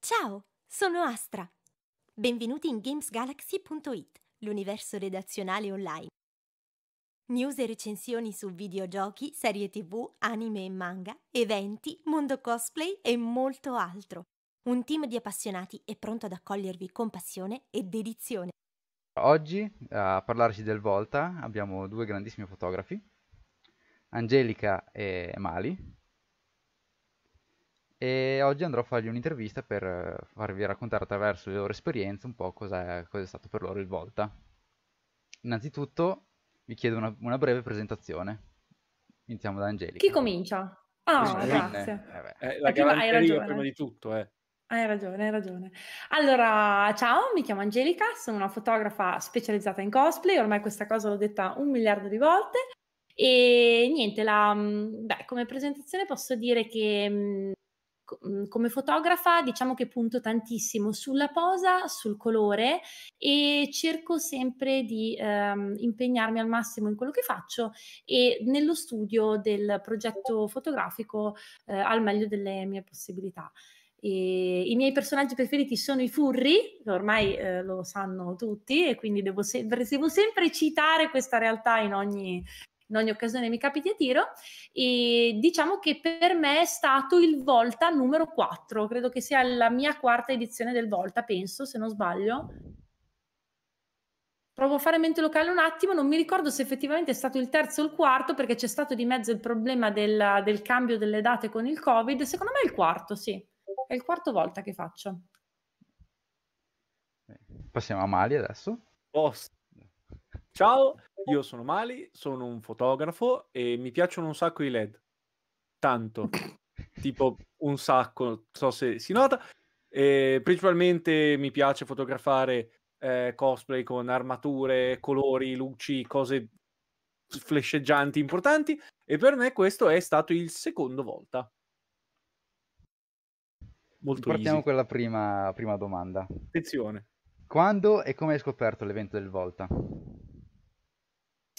Ciao, sono Astra. Benvenuti in gamesgalaxy.it, l'universo redazionale online. News e recensioni su videogiochi, serie tv, anime e manga, eventi, mondo cosplay e molto altro. Un team di appassionati è pronto ad accogliervi con passione e dedizione. Oggi a parlarci del Volta abbiamo due grandissimi fotografi, Angelica e Mali. E oggi andrò a fargli un'intervista per eh, farvi raccontare attraverso le loro esperienze un po' cosa è, cosa è stato per loro il Volta. Innanzitutto vi chiedo una, una breve presentazione. Iniziamo da Angelica. Chi comincia? Ah, Eh, grazie. eh. Eh, la Eh, prima- hai galanteria ragione. prima di tutto, eh. Hai ragione, hai ragione. Allora, ciao, mi chiamo Angelica, sono una fotografa specializzata in cosplay, ormai questa cosa l'ho detta un miliardo di volte. E niente, la, mh, beh, come presentazione posso dire che mh, co- mh, come fotografa diciamo che punto tantissimo sulla posa, sul colore e cerco sempre di ehm, impegnarmi al massimo in quello che faccio e nello studio del progetto fotografico eh, al meglio delle mie possibilità. E I miei personaggi preferiti sono i furri, ormai eh, lo sanno tutti, e quindi devo sempre, devo sempre citare questa realtà in ogni, in ogni occasione mi capiti a tiro. E diciamo che per me è stato il Volta numero 4, credo che sia la mia quarta edizione del Volta, penso, se non sbaglio. Provo a fare mente locale un attimo, non mi ricordo se effettivamente è stato il terzo o il quarto, perché c'è stato di mezzo il problema del, del cambio delle date con il Covid. Secondo me è il quarto, sì. È il quarto volta che faccio. Passiamo a Mali adesso. Post. Ciao, io sono Mali, sono un fotografo e mi piacciono un sacco i LED. Tanto. tipo un sacco, non so se si nota. E principalmente mi piace fotografare eh, cosplay con armature, colori, luci, cose flasheggianti importanti. E per me questo è stato il secondo volta. Molto Partiamo easy. con la prima, prima domanda. Attenzione. Quando e come hai scoperto l'evento del Volta?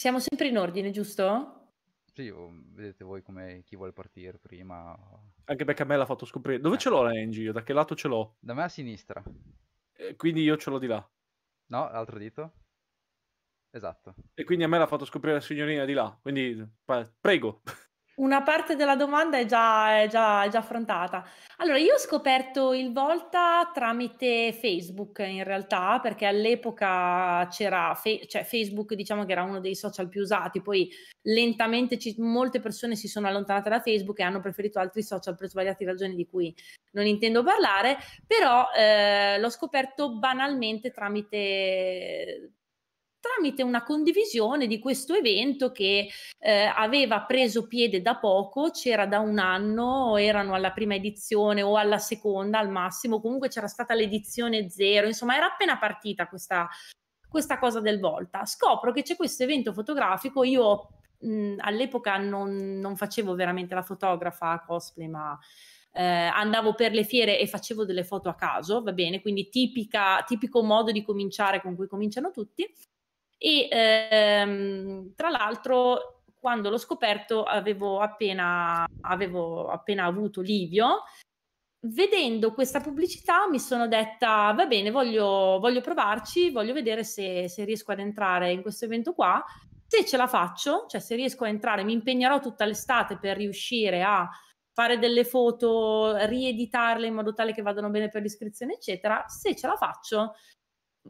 Siamo sempre in ordine, giusto? Sì, vedete voi come chi vuole partire prima. Anche perché a me l'ha fatto scoprire. Dove ce l'ho la Engie? Io? Da che lato ce l'ho? Da me a sinistra. Eh, quindi io ce l'ho di là. No, l'altro dito? Esatto. E quindi a me l'ha fatto scoprire la signorina di là. Quindi, pa- prego. Una parte della domanda è già, è già, è già affrontata. Allora, io ho scoperto il Volta tramite Facebook in realtà, perché all'epoca c'era Fe- cioè Facebook, diciamo che era uno dei social più usati, poi lentamente ci- molte persone si sono allontanate da Facebook e hanno preferito altri social per svariate ragioni di cui non intendo parlare, però eh, l'ho scoperto banalmente tramite tramite una condivisione di questo evento che eh, aveva preso piede da poco, c'era da un anno, erano alla prima edizione o alla seconda al massimo, comunque c'era stata l'edizione zero, insomma era appena partita questa, questa cosa del Volta. Scopro che c'è questo evento fotografico, io mh, all'epoca non, non facevo veramente la fotografa cosplay, ma eh, andavo per le fiere e facevo delle foto a caso, va bene, quindi tipica, tipico modo di cominciare con cui cominciano tutti. E ehm, tra l'altro, quando l'ho scoperto, avevo appena, avevo appena avuto Livio. Vedendo questa pubblicità mi sono detta, va bene, voglio, voglio provarci, voglio vedere se, se riesco ad entrare in questo evento qua. Se ce la faccio, cioè se riesco a entrare, mi impegnerò tutta l'estate per riuscire a fare delle foto, rieditarle in modo tale che vadano bene per l'iscrizione, eccetera. Se ce la faccio,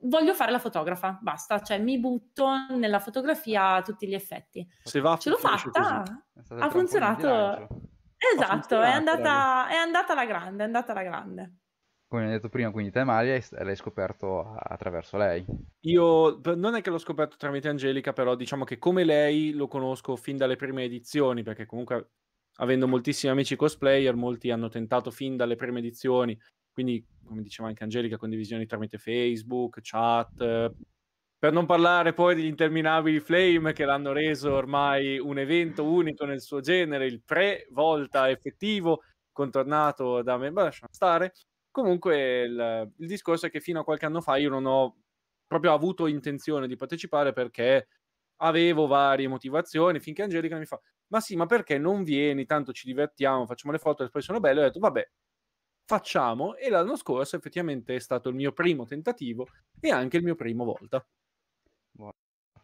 voglio fare la fotografa, basta, cioè mi butto nella fotografia a tutti gli effetti. Se va, Ce l'ho fatta, ha funzionato. Esatto, è andata, è andata alla grande, è andata alla grande. Come hai detto prima, quindi te Mali hai- l'hai scoperto attraverso lei. Io non è che l'ho scoperto tramite Angelica, però diciamo che come lei lo conosco fin dalle prime edizioni, perché comunque avendo moltissimi amici cosplayer, molti hanno tentato fin dalle prime edizioni, quindi come diceva anche Angelica, condivisioni tramite Facebook, chat, per non parlare poi degli interminabili Flame che l'hanno reso ormai un evento unico nel suo genere, il pre-volta effettivo, contornato da me, beh, lasciamo stare. Comunque il, il discorso è che fino a qualche anno fa io non ho proprio avuto intenzione di partecipare perché avevo varie motivazioni finché Angelica mi fa ma sì, ma perché non vieni, tanto ci divertiamo, facciamo le foto e poi sono belle, ho detto vabbè, facciamo e l'anno scorso effettivamente è stato il mio primo tentativo e anche il mio primo volta.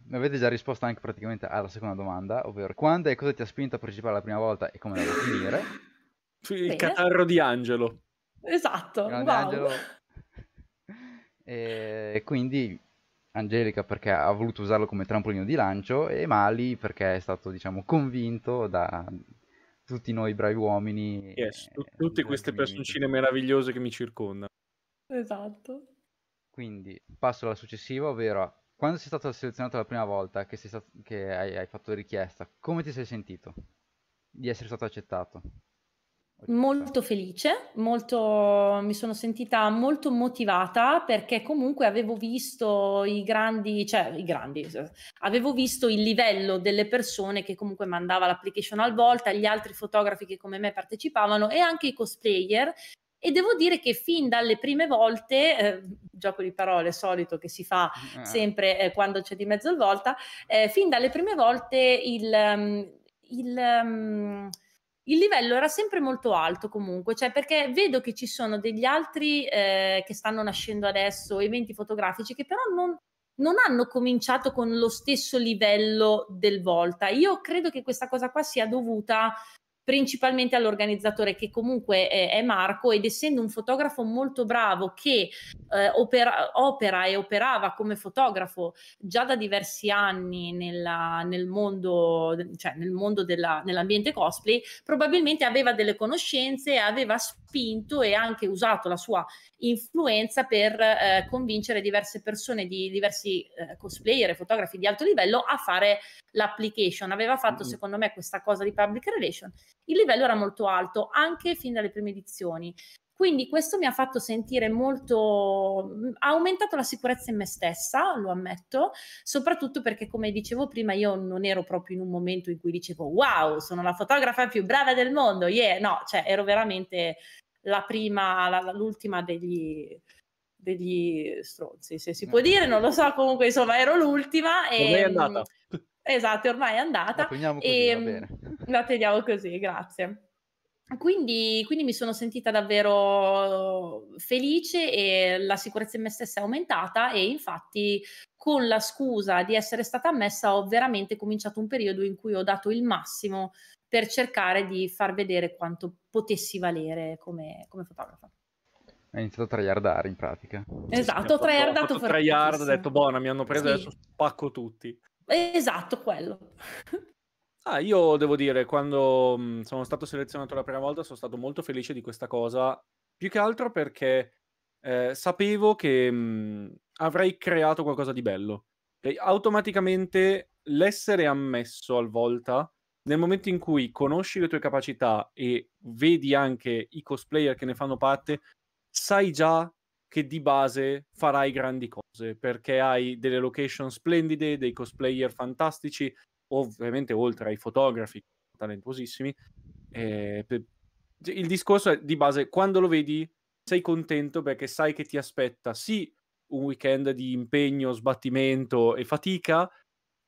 Mi avete già risposto anche praticamente alla seconda domanda, ovvero quando e cosa ti ha spinto a partecipare la prima volta e come la vuoi finire? Il Bene. catarro di Angelo. Esatto, wow. Angelo. E quindi Angelica perché ha voluto usarlo come trampolino di lancio e Mali perché è stato diciamo convinto da tutti noi bravi uomini. Yes, t- tutte queste personcine meravigliose che mi circondano. Esatto. Quindi passo alla successiva, ovvero quando sei stato selezionato la prima volta che, stato, che hai, hai fatto richiesta, come ti sei sentito di essere stato accettato? Molto felice, molto, mi sono sentita molto motivata perché comunque avevo visto i grandi, cioè i grandi, avevo visto il livello delle persone che comunque mandava l'application al volta, gli altri fotografi che come me partecipavano e anche i cosplayer e devo dire che fin dalle prime volte, eh, gioco di parole solito che si fa eh. sempre eh, quando c'è di mezzo il volta, eh, fin dalle prime volte il, um, il um, il livello era sempre molto alto comunque, cioè perché vedo che ci sono degli altri eh, che stanno nascendo adesso, eventi fotografici, che però non, non hanno cominciato con lo stesso livello del Volta. Io credo che questa cosa qua sia dovuta principalmente all'organizzatore che comunque è, è, Marco ed essendo un fotografo molto bravo che eh, opera, opera, e operava come fotografo già da diversi anni nella, nel mondo, cioè nel mondo della, nell'ambiente cosplay, probabilmente aveva delle conoscenze, aveva spinto e anche usato la sua influenza per eh, convincere diverse persone di diversi eh, cosplayer e fotografi di alto livello a fare l'application. Aveva fatto, mm. secondo me, questa cosa di public relation. Il livello era molto alto, anche fin dalle prime edizioni. Quindi questo mi ha fatto sentire molto, ha aumentato la sicurezza in me stessa, lo ammetto, soprattutto perché come dicevo prima io non ero proprio in un momento in cui dicevo wow, sono la fotografa più brava del mondo, yeah, no, cioè ero veramente la prima, la, l'ultima degli, degli stronzi, se si può dire, non lo so, comunque insomma ero l'ultima. E, è andata. Esatto, ormai è andata. La così, e, bene. La teniamo così, grazie. Quindi, quindi, mi sono sentita davvero felice e la sicurezza in me stessa è aumentata e infatti con la scusa di essere stata ammessa ho veramente cominciato un periodo in cui ho dato il massimo per cercare di far vedere quanto potessi valere come, come fotografa. Hai iniziato a traiardare in pratica. Esatto, ho traiardato. Ho fatto traiard, ho detto buona, mi hanno preso, sì. adesso spacco tutti. Esatto, quello. Ah, io devo dire, quando mh, mhmm, sono stato selezionato la prima volta, sono stato molto felice di questa cosa, più che altro perché eh, sapevo che mh, mhmm, avrei creato qualcosa di bello. E automaticamente l'essere ammesso al volta, nel momento in cui conosci le tue capacità e vedi anche i cosplayer che ne fanno parte, sai già che di base farai grandi cose perché hai delle location splendide, dei cosplayer fantastici, ovviamente oltre ai fotografi talentuosissimi. Eh, il discorso è di base, quando lo vedi sei contento perché sai che ti aspetta sì un weekend di impegno, sbattimento e fatica,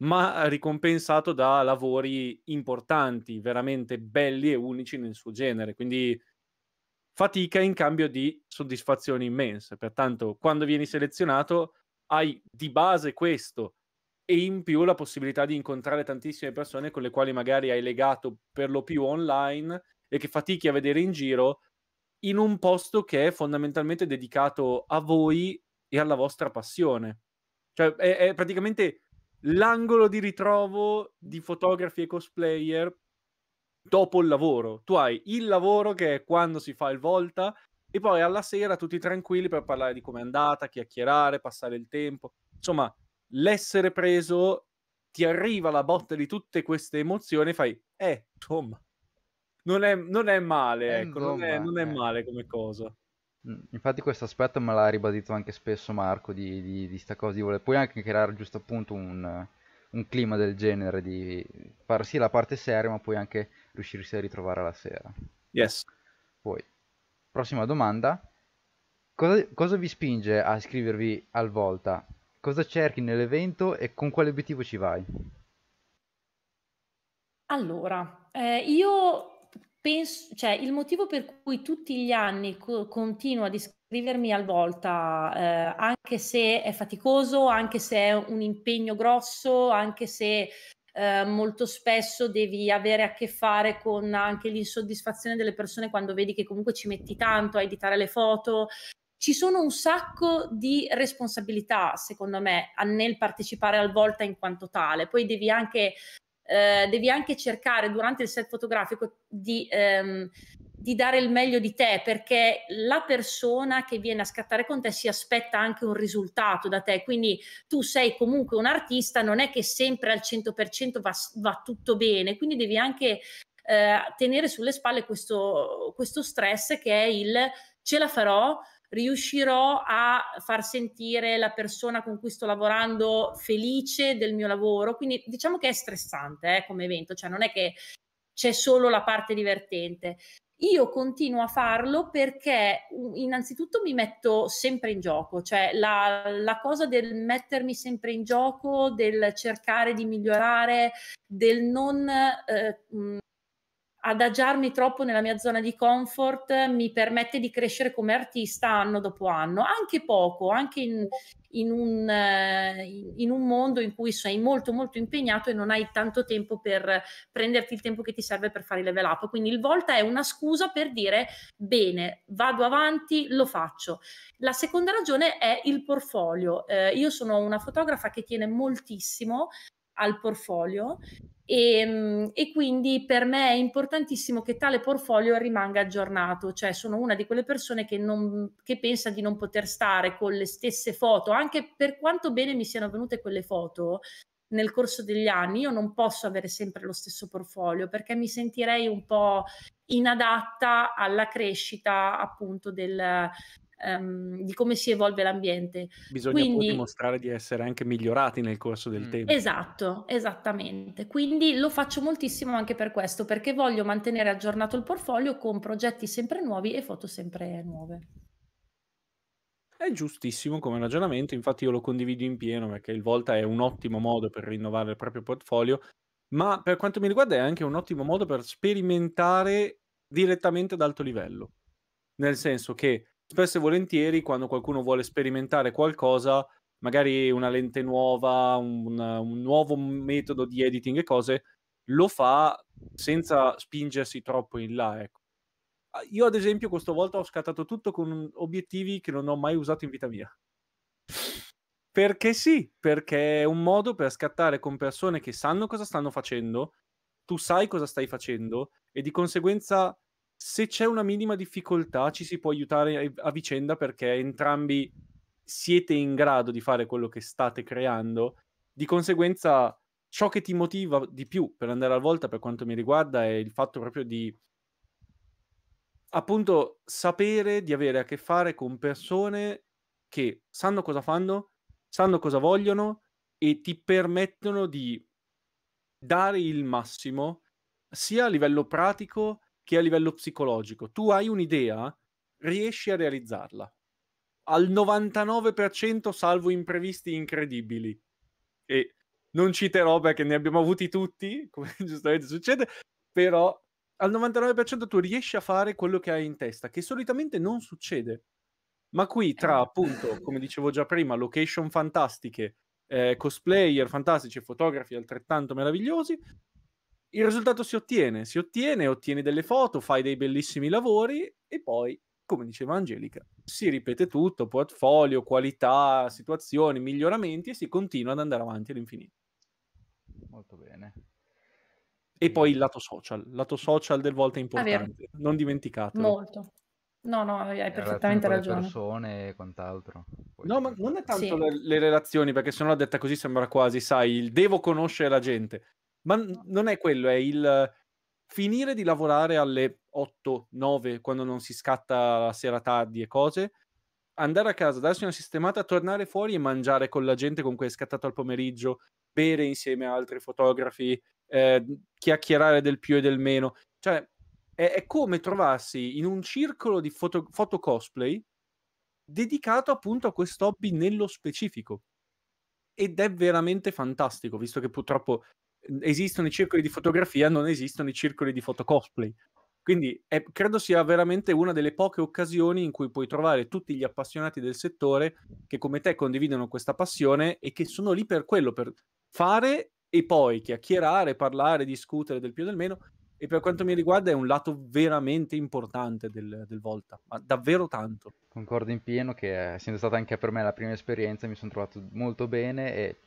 ma ricompensato da lavori importanti, veramente belli e unici nel suo genere. Quindi fatica in cambio di soddisfazioni immense. Pertanto, quando vieni selezionato, hai di base questo e in più la possibilità di incontrare tantissime persone con le quali magari hai legato per lo più online e che fatichi a vedere in giro in un posto che è fondamentalmente dedicato a voi e alla vostra passione. Cioè, è, è praticamente l'angolo di ritrovo di fotografi e cosplayer dopo il lavoro. Tu hai il lavoro che è quando si fa il volta e poi alla sera tutti tranquilli per parlare di com'è andata, chiacchierare, passare il tempo. Insomma, l'essere preso ti arriva la botta di tutte queste emozioni e fai, eh, insomma, non è, non è male, eh, ecco, non, è, non è eh. male come cosa. Infatti questo aspetto me l'ha ribadito anche spesso Marco di, di, di sta cosa, di voler poi anche creare giusto appunto un, un clima del genere, di fare sì la parte seria ma poi anche riuscirsi a ritrovare la sera. Yes. Poi, prossima domanda. Cosa, cosa vi spinge a iscrivervi al Volta? Cosa cerchi nell'evento e con quale obiettivo ci vai? Allora, eh, io penso, cioè il motivo per cui tutti gli anni co- continuo ad iscrivermi al Volta, eh, anche se è faticoso, anche se è un impegno grosso, anche se eh, molto spesso devi avere a che fare con anche l'insoddisfazione delle persone quando vedi che comunque ci metti tanto a editare le foto. Ci sono un sacco di responsabilità, secondo me, nel partecipare al Volta in quanto tale. Poi devi anche eh, devi anche cercare durante il set fotografico di, ehm, di, dare il meglio di te perché la persona che viene a scattare con te si aspetta anche un risultato da te, quindi tu sei comunque un artista, non è che sempre al 100% va, va tutto bene, quindi devi anche eh, tenere sulle spalle questo, questo stress che è il ce la farò, riuscirò a far sentire la persona con cui sto lavorando felice del mio lavoro. Quindi diciamo che è stressante eh, come evento, cioè non è che c'è solo la parte divertente. Io continuo a farlo perché innanzitutto mi metto sempre in gioco, cioè la, la, cosa del mettermi sempre in gioco, del cercare di migliorare, del non eh, adagiarmi troppo nella mia zona di comfort mi permette di crescere come artista anno dopo anno, anche poco, anche in, in, un, eh, in un, mondo in cui sei molto molto impegnato e non hai tanto tempo per prenderti il tempo che ti serve per fare il level up. Quindi il volta è una scusa per dire bene, vado avanti, lo faccio. La seconda ragione è il portfolio. Eh, io sono una fotografa che tiene moltissimo al portfolio e, ehm, e, quindi per me è importantissimo che tale portfolio rimanga aggiornato, cioè sono una di quelle persone che, non, che pensa di non poter stare con le stesse foto, anche per quanto bene mi siano venute quelle foto nel corso degli anni, io non posso avere sempre lo stesso portfolio perché mi sentirei un po' inadatta alla crescita appunto del, um, di come si evolve l'ambiente. Bisogna Quindi, dimostrare di essere anche migliorati nel corso del mm. tempo. Esatto, esattamente. Quindi lo faccio moltissimo anche per questo, perché voglio mantenere aggiornato il portfolio con progetti sempre nuovi e foto sempre nuove. È giustissimo come ragionamento, infatti io lo condivido in pieno perché il Volta è un ottimo modo per rinnovare il proprio portfolio, ma per quanto mi riguarda è anche un ottimo modo per sperimentare direttamente ad alto livello. Nel senso che spesso e volentieri quando qualcuno vuole sperimentare qualcosa, magari una lente nuova, un, un nuovo metodo di editing e cose, lo fa senza spingersi troppo in là. Ecco. Ah, io, ad esempio, questa volta ho scattato tutto con obiettivi che non ho mai usato in vita mia. Perché sì, perché è un modo per scattare con persone che sanno cosa stanno facendo, tu sai cosa stai facendo e di conseguenza se c'è una minima difficoltà ci si può aiutare a vicenda perché entrambi siete in grado di fare quello che state creando. Di conseguenza, ciò che ti motiva di più per andare al volta, per quanto mi riguarda, è il fatto proprio di appunto sapere di avere a che fare con persone che sanno cosa fanno, sanno cosa vogliono e ti permettono di dare il massimo sia a livello pratico che a livello psicologico. Tu hai un'idea, riesci a realizzarla. Al 99% salvo imprevisti incredibili. E non citerò perché ne abbiamo avuti tutti, come giustamente succede, però al 99% tu riesci a fare quello che hai in testa, che solitamente non succede. Ma qui tra appunto, come dicevo già prima, location fantastiche, eh, cosplayer fantastici e fotografi altrettanto meravigliosi, il risultato si ottiene, si ottiene, ottieni delle foto, fai dei bellissimi lavori e poi, come diceva Angelica, si ripete tutto, portfolio, qualità, situazioni, miglioramenti e si continua ad andare avanti all'infinito. Molto bene. E poi il lato social, il lato social del volta è importante, non dimenticatelo. Molto. No, no, hai perfettamente ragione. Le persone e quant'altro. Poi no, ma non è tanto sì. le, le, relazioni, perché se no detta così sembra quasi, sai, il devo conoscere la gente. Ma non è quello, è il finire di lavorare alle 8, 9, quando non si scatta la sera tardi e cose, andare a casa, darsi una sistemata, tornare fuori e mangiare con la gente con cui hai scattato al pomeriggio, bere insieme a altri fotografi, eh, chiacchierare del più e del meno. Cioè, è, è come trovarsi in un circolo di foto, foto cosplay dedicato appunto a questo hobby nello specifico. ed è veramente fantastico, visto che purtroppo esistono i circoli di fotografia, non esistono i circoli di fotocosplay. Quindi è, credo sia veramente una delle poche occasioni in cui puoi trovare tutti gli appassionati del settore che come te condividono questa passione e che sono lì per quello, per fare e poi chiacchierare, parlare, discutere del più e del meno. E per quanto mi riguarda è un lato veramente importante del, del Volta, ma davvero tanto. Concordo in pieno che essendo stata anche per me la prima esperienza mi sono trovato molto bene e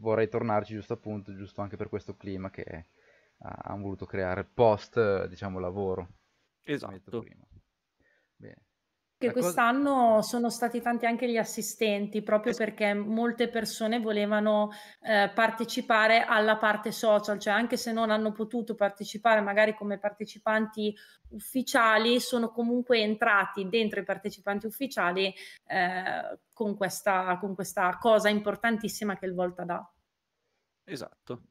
vorrei tornarci giusto appunto, giusto anche per questo clima che hanno voluto creare post, diciamo, lavoro. Esatto. Bene. Che quest'anno cosa... sono stati tanti anche gli assistenti, proprio perché molte persone volevano eh, partecipare alla parte social, cioè anche se non hanno potuto partecipare magari come partecipanti ufficiali, sono comunque entrati dentro i partecipanti ufficiali eh, con, questa, con questa cosa importantissima che il Volta dà. Esatto.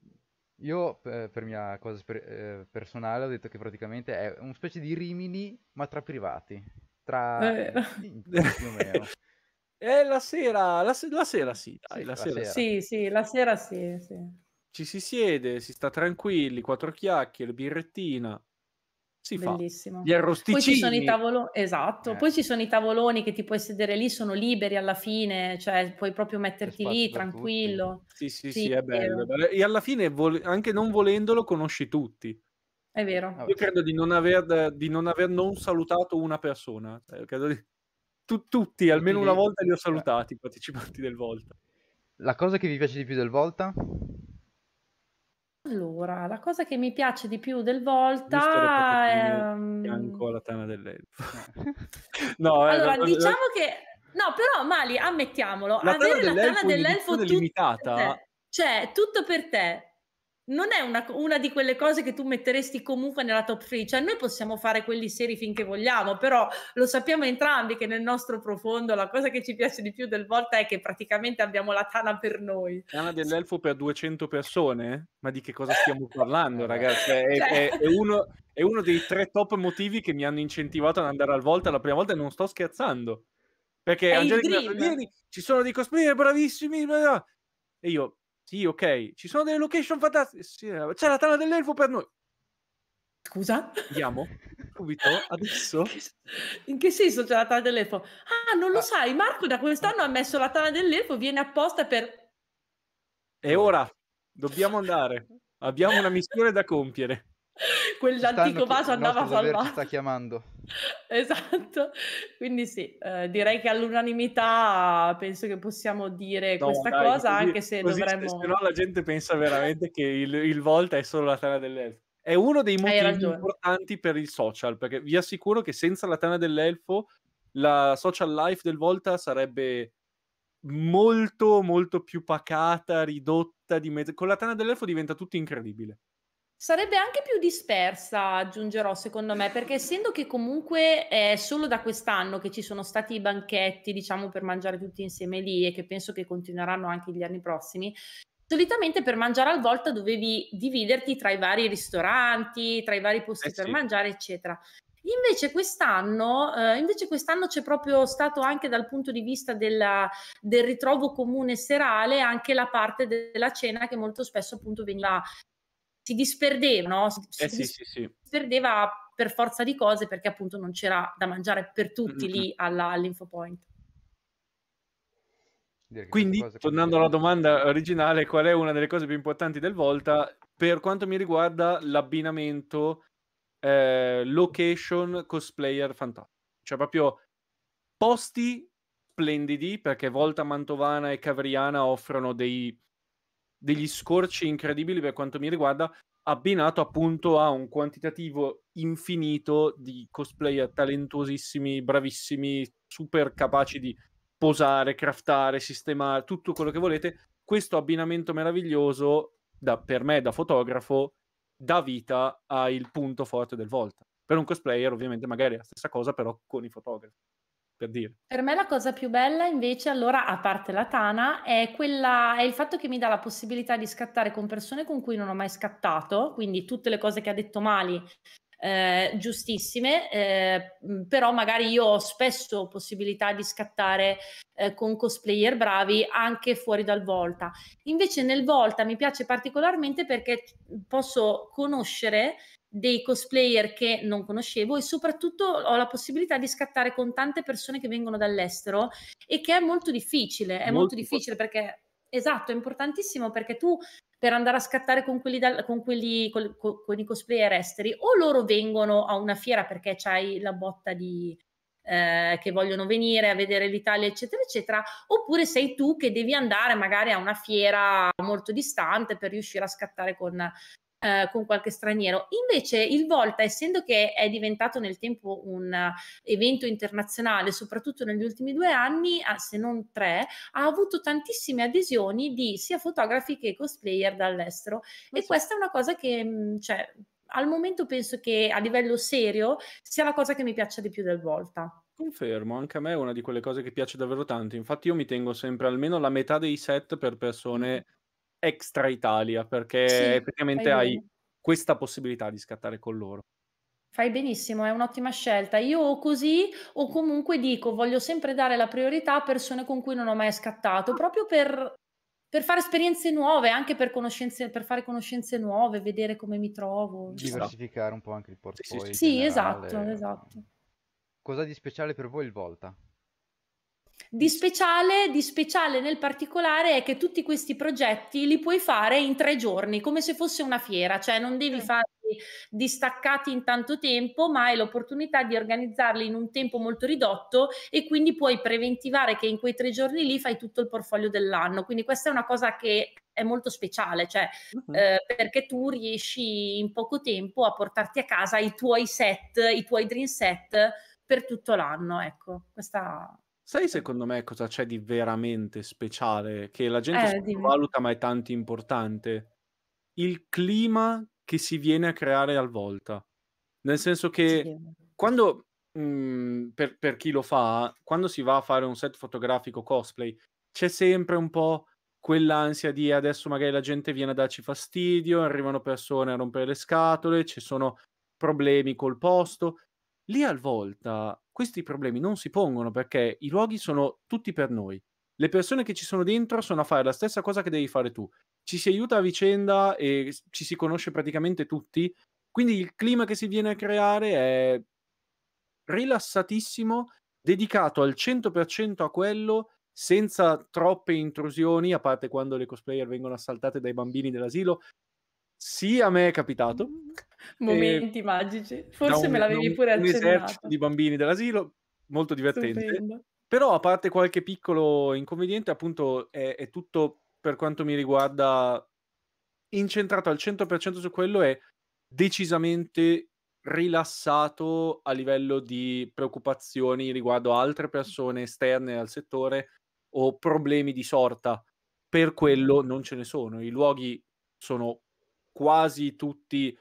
Io, per mia cosa per, eh, personale, ho detto che praticamente è una specie di Rimini, ma tra privati. Tra... Eh. più o meno. Eh, la sera, la, la sera sì, dai, sì, la, la sera. sera. Sì, sì, la sera sì, sì. Ci si siede, si sta tranquilli, quattro chiacchiere, birrettina. Si Bellissimo. fa. Gli arrosticini. Poi ci sono i tavoloni, esatto, eh. poi ci sono i tavoloni che ti puoi sedere lì, sono liberi alla fine, cioè puoi proprio metterti lì tranquillo. Sì, sì, sì, sì, è bello. E alla fine, anche non volendolo, conosci tutti. È vero. Io credo di non aver, di non, aver non salutato una persona. Cioè, credo di... tu, tutti, almeno una volta li ho salutati, i partecipanti del Volta. La cosa che vi piace di più del Volta? Allora, la cosa che mi piace di più del Volta è... Bianco alla tana dell'elfo. no, eh, allora, diciamo che... No, però Mali, ammettiamolo, la avere la tana dell'elfo, dell'elfo limitata... Cioè, tutto per te non è una, una, di quelle cose che tu metteresti comunque nella top 3, cioè noi possiamo fare quelli seri finché vogliamo, però lo sappiamo entrambi che nel nostro profondo la cosa che ci piace di più del Volta è che praticamente abbiamo la Tana per noi. Tana dell'elfo per 200 persone? Ma di che cosa stiamo parlando ragazzi? È, cioè... è, è, uno, è, uno, dei tre top motivi che mi hanno incentivato ad andare al Volta la prima volta e non sto scherzando. Perché Angelica ci sono dei cosplayer bravissimi, e io, sì, ok, ci sono delle location fantastiche. Sì, eh, c'è la tana dell'elfo per noi. Scusa? Andiamo? Subito? Adesso? In che senso c'è la tana dell'elfo? Ah, non lo ah. sai, Marco da quest'anno ha messo la tana dell'elfo, viene apposta per... E ora dobbiamo andare. Abbiamo una missione da compiere. Quell'antico vaso andava salvato. Ci sta chiamando. Esatto, quindi sì, eh, direi che all'unanimità penso che possiamo dire no, questa dai, cosa, così, anche se così, dovremmo... Se no la gente pensa veramente che il, il Volta è solo la Tana dell'Elfo. È uno dei motivi importanti per il social, perché vi assicuro che senza la Tana dell'Elfo la social life del Volta sarebbe molto molto più pacata, ridotta di mezzo. Con la Tana dell'Elfo diventa tutto incredibile. Sarebbe anche più dispersa, aggiungerò secondo me, perché essendo che comunque è solo da quest'anno che ci sono stati i banchetti, diciamo, per mangiare tutti insieme lì e che penso che continueranno anche gli anni prossimi, solitamente per mangiare al volta dovevi dividerti tra i vari ristoranti, tra i vari posti eh per sì. mangiare, eccetera. Invece quest'anno, eh, invece quest'anno c'è proprio stato anche dal punto di vista della, del ritrovo comune serale anche la parte della cena che molto spesso appunto veniva si disperdeva, no? Si, eh sì, sì, sì. disperdeva per forza di cose perché appunto non c'era da mangiare per tutti mm-hmm. lì alla, all'info point. Quindi, tornando alla domanda originale, qual è una delle cose più importanti del Volta? Per quanto mi riguarda, l'abbinamento eh, location cosplayer fantastico. Cioè, proprio posti splendidi, perché Volta Mantovana e Cavriana offrono dei degli scorci incredibili per quanto mi riguarda, abbinato appunto a un quantitativo infinito di cosplayer talentuosissimi, bravissimi, super capaci di posare, craftare, sistemare, tutto quello che volete. Questo abbinamento meraviglioso, da, per me da fotografo, dà vita al punto forte del Volta. Per un cosplayer ovviamente magari è la stessa cosa, però con i fotografi per dire. Per me la cosa più bella invece, allora, a parte la Tana, è, quella, è il fatto che mi dà la possibilità di scattare con persone con cui non ho mai scattato, quindi tutte le cose che ha detto Mali eh, giustissime, eh, però magari io ho spesso possibilità di scattare eh, con cosplayer bravi anche fuori dal Volta. Invece nel Volta mi piace particolarmente perché posso conoscere dei cosplayer che non conoscevo e soprattutto ho la possibilità di scattare con tante persone che vengono dall'estero e che è molto difficile, è molto, molto difficile perché esatto, è importantissimo perché tu per andare a scattare con quelli, da, con, quelli con, con, i cosplayer esteri o loro vengono a una fiera perché c'hai la botta di eh, che vogliono venire a vedere l'Italia eccetera eccetera oppure sei tu che devi andare magari a una fiera molto distante per riuscire a scattare con eh, con qualche straniero. Invece il Volta, essendo che è diventato nel tempo un uh, evento internazionale, soprattutto negli ultimi due anni, ah, se non tre, ha avuto tantissime adesioni di sia fotografi che cosplayer dall'estero. Ma e sì. questa è una cosa che, mh, mm, cioè, al momento penso che a livello serio sia la cosa che mi piace di più del Volta. Confermo, anche a me è una di quelle cose che piace davvero tanto. Infatti io mi tengo sempre almeno la metà dei set per persone extra Italia, perché sì, effettivamente hai questa possibilità di scattare con loro. Fai benissimo, è un'ottima scelta. Io o così o comunque dico, voglio sempre dare la priorità a persone con cui non ho mai scattato, proprio per, per fare esperienze nuove, anche per, per, fare conoscenze nuove, vedere come mi trovo. Diversificare un po' anche il portfolio. Sì, sì, sì esatto, esatto. Cosa di speciale per voi il Volta? Di speciale, di speciale nel particolare è che tutti questi progetti li puoi fare in tre giorni, come se fosse una fiera, cioè non devi farli distaccati in tanto tempo, ma hai l'opportunità di organizzarli in un tempo molto ridotto e quindi puoi preventivare che in quei tre giorni lì fai tutto il portfolio dell'anno. Quindi questa è una cosa che è molto speciale, cioè uh-huh. eh, perché tu riesci in poco tempo a portarti a casa i tuoi set, i tuoi dream set per tutto l'anno. Ecco, questa Sai secondo me cosa c'è di veramente speciale, che la gente Eh, sottovaluta ma è tanto importante? Il clima che si viene a creare al Volta. Nel senso che Sì. quando, mhmm, per per chi lo fa, quando si va a fare un set fotografico cosplay, c'è sempre un po' quell'ansia di adesso magari la gente viene a darci fastidio, arrivano persone a rompere le scatole, ci sono problemi col posto. Lì al Volta questi problemi non si pongono perché i luoghi sono tutti per noi. Le persone che ci sono dentro sono a fare la stessa cosa che devi fare tu. Ci si aiuta a vicenda e ci si conosce praticamente tutti. Quindi il clima che si viene a creare è rilassatissimo, dedicato al 100% a quello, senza troppe intrusioni, a parte quando le cosplayer vengono assaltate dai bambini dell'asilo, sì, a me è capitato. Momenti magici. Forse un, me l'avevi pure accennato. Un esercito di bambini dell'asilo, molto divertente. Stupendo. Però a parte qualche piccolo inconveniente, appunto è, è, tutto per quanto mi riguarda incentrato al 100% su quello è decisamente rilassato a livello di preoccupazioni riguardo a altre persone esterne al settore o problemi di sorta. Per quello non ce ne sono. I luoghi sono quasi tutti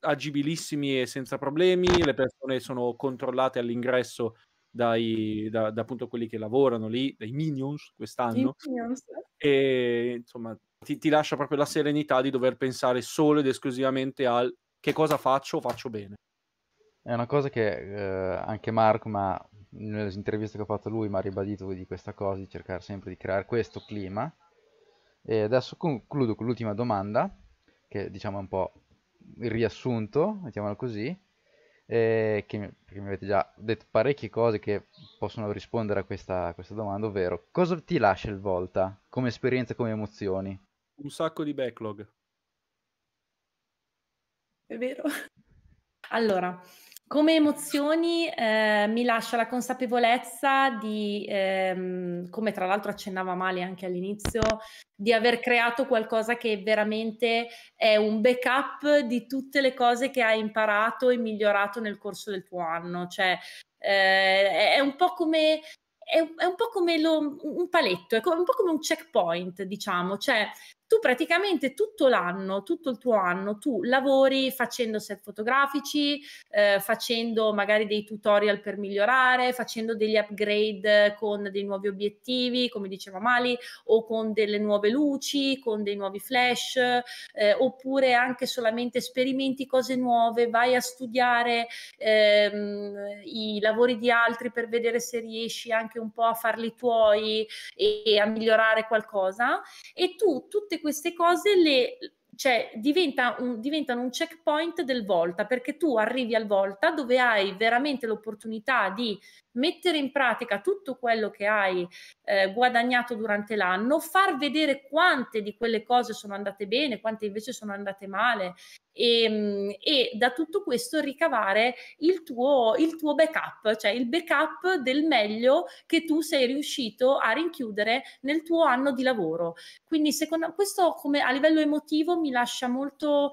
agibilissimi e senza problemi, le persone sono controllate all'ingresso dai, da, da appunto quelli che lavorano lì, dai minions quest'anno. Minions. E insomma ti, ti, lascia proprio la serenità di dover pensare solo ed esclusivamente al che cosa faccio, faccio bene. È una cosa che eh, anche Marco, ma nelle interviste che ha fatto lui, mi ha ribadito di questa cosa, di cercare sempre di creare questo clima. E adesso concludo con l'ultima domanda, che diciamo è un po' il riassunto, mettiamolo così, eh, che, perché mi avete già detto parecchie cose che possono rispondere a questa, a questa domanda, ovvero cosa ti lascia il Volta come esperienza, come emozioni? Un sacco di backlog. È vero. Allora, come emozioni eh, mi lascia la consapevolezza di, ehm, come tra l'altro accennava Mali anche all'inizio, di aver creato qualcosa che veramente è un backup di tutte le cose che hai imparato e migliorato nel corso del tuo anno. Cioè, eh, è un po' come è, un po' come lo, un paletto, è un po' come un checkpoint, diciamo, cioè tu praticamente tutto l'anno, tutto il tuo anno, tu lavori facendo set fotografici, eh, facendo magari dei tutorial per migliorare, facendo degli upgrade con dei nuovi obiettivi, come diceva Mali, o con delle nuove luci, con dei nuovi flash, eh, oppure anche solamente sperimenti cose nuove, vai a studiare ehm, i lavori di altri per vedere se riesci anche un po' a farli tuoi e, e a migliorare qualcosa. E tu tutte queste cose le, cioè diventa un, diventano un checkpoint del volta perché tu arrivi al volta dove hai veramente l'opportunità di mettere in pratica tutto quello che hai eh, guadagnato durante l'anno, far vedere quante di quelle cose sono andate bene, quante invece sono andate male e, ehm, e da tutto questo ricavare il tuo, il tuo backup, cioè il backup del meglio che tu sei riuscito a rinchiudere nel tuo anno di lavoro. Quindi secondo questo come a livello emotivo mi lascia molto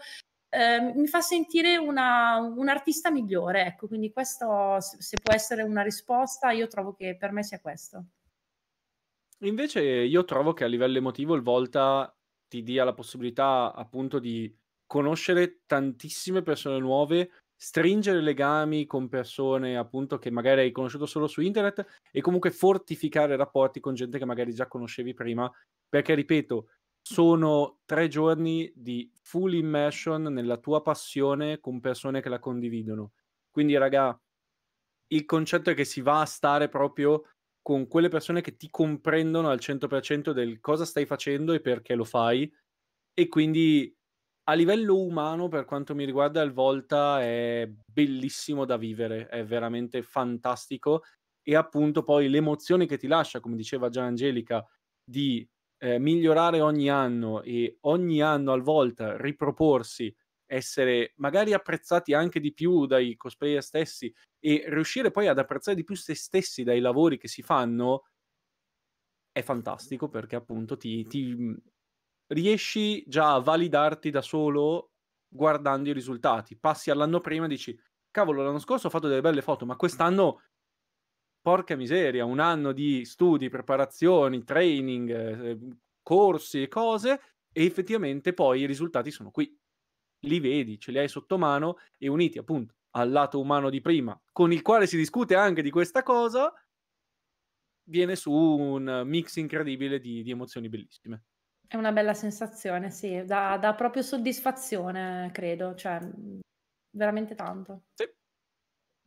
eh, mi fa sentire una, un artista migliore, ecco, quindi questo se può essere una risposta, io trovo che per me sia questo. Invece io trovo che a livello emotivo il Volta ti dia la possibilità appunto di conoscere tantissime persone nuove, stringere legami con persone appunto che magari hai conosciuto solo su internet e comunque fortificare rapporti con gente che magari già conoscevi prima, perché ripeto, sono tre giorni di full immersion nella tua passione con persone che la condividono. Quindi, raga, il concetto è che si va a stare proprio con quelle persone che ti comprendono al 100% del cosa stai facendo e perché lo fai. E quindi a livello umano, per quanto mi riguarda, il Volta è bellissimo da vivere, è veramente fantastico. E appunto poi le emozioni che ti lascia, come diceva già Angelica, di eh, migliorare ogni anno e ogni anno al volta riproporsi, essere magari apprezzati anche di più dai cosplayer stessi e riuscire poi ad apprezzare di più se stessi dai lavori che si fanno, è fantastico perché appunto ti, ti mhmm, riesci già a validarti da solo guardando i risultati. Passi all'anno prima e dici, cavolo, l'anno scorso ho fatto delle belle foto, ma quest'anno porca miseria, un anno di studi, preparazioni, training, eh, corsi e cose, e effettivamente poi i risultati sono qui. Li vedi, ce li hai sotto mano e uniti appunto al lato umano di prima, con il quale si discute anche di questa cosa, viene su un mix incredibile di, di emozioni bellissime. È una bella sensazione, sì, dà, dà proprio soddisfazione, credo, cioè veramente tanto. Sì.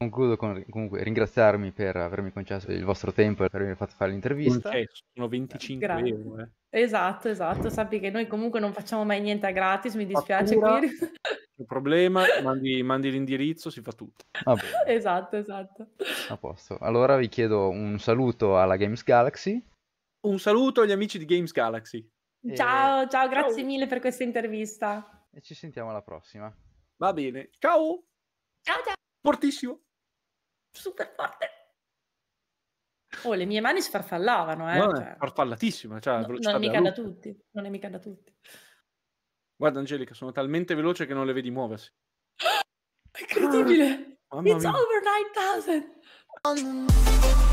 Concludo con comunque ringraziarmi per avermi concesso il vostro tempo e per avermi fatto fare l'intervista. Concesso, sono 25 Grazie. euro. Eh. Esatto, esatto. Sappi che noi comunque non facciamo mai niente a gratis, mi dispiace Fattura, qui. il problema, mandi, mandi l'indirizzo, si fa tutto. Bene, Esatto, esatto. a posto. Allora vi chiedo un saluto alla Games Galaxy. Un saluto agli amici di Games Galaxy. e- Ciao, ciao, grazie Ciao. mille per questa intervista. e ci sentiamo alla prossima. Va bene. Ciao! Ciao, ciao, Fortissimo! Super forte. Oh, le mie mani sfarfallavano, eh. No, cioè, farfallatissima, cioè no- non è mica da tutti, non è mica da tutti. Guarda Angelica, sono talmente veloce che non le vedi muoversi. È incredibile! Mamma It's mia. over 9000!